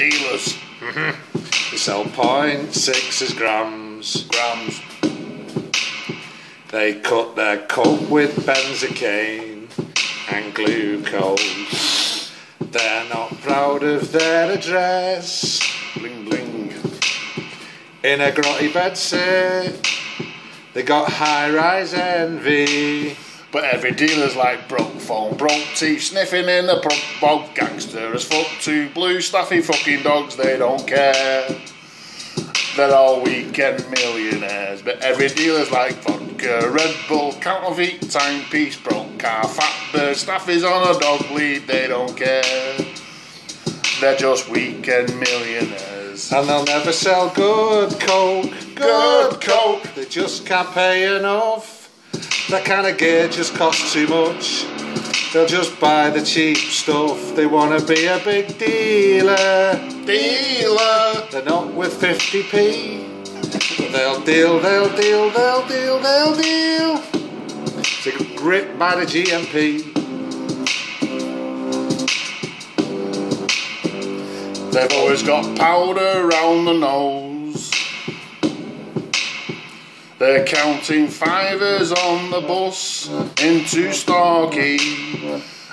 dealers. Mm-hmm. They sell point sixes grams. Grams. They cut their coke with benzocaine and glucose. They're not proud of their address. Bling bling. In a grotty bed sit, they got high rise envy. But every dealer's like broke phone, broke teeth, sniffing in the pub bog. Gangster as fuck, two blue staffy fucking dogs, they don't care. They're all weekend millionaires, but every dealer's like vodka, Red Bull, counterfeit timepiece, broke car, fat bird, staffies on a dog lead, they don't care. They're just weekend millionaires. And they'll never sell good coke. Good coke. They just can't pay enough. That kind of gear just costs too much. They'll just buy the cheap stuff. They want to be a big dealer. Dealer. They're not with 50p. They'll deal, they'll deal, they'll deal, they'll deal. They're gripped by the GMP. They've always got powder around the nose. They're counting fivers on the bus into Starkey.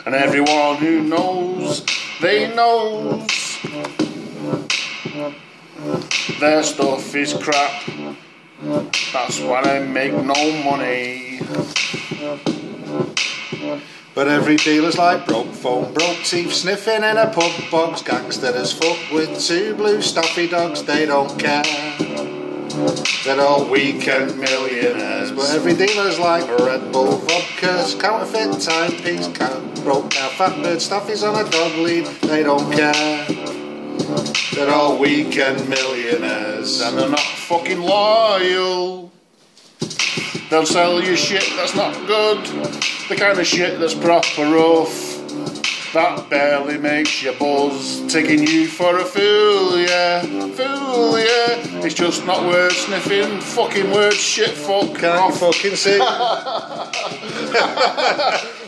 And everyone who knows, they knows. Their stuff is crap. That's why they make no money. But every dealer's like broke phone, broke teeth, sniffing in a pub box. Gangster as fuck with two blue staffy dogs, they don't care. They're all weekend millionaires. But every dealer's like Red Bull vodkas, counterfeit timepiece, count, broke down fat bird staffies on a dog lead, they don't care. They're all weekend millionaires. and they're not fucking loyal. They'll sell you shit that's not good, the kind of shit that's proper rough. That barely makes you buzz, taking you for a fool, yeah, fool, yeah. It's just not worth sniffing, fucking words, shit, fuck Can you off. fucking see?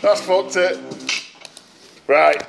That's fucked it. Right.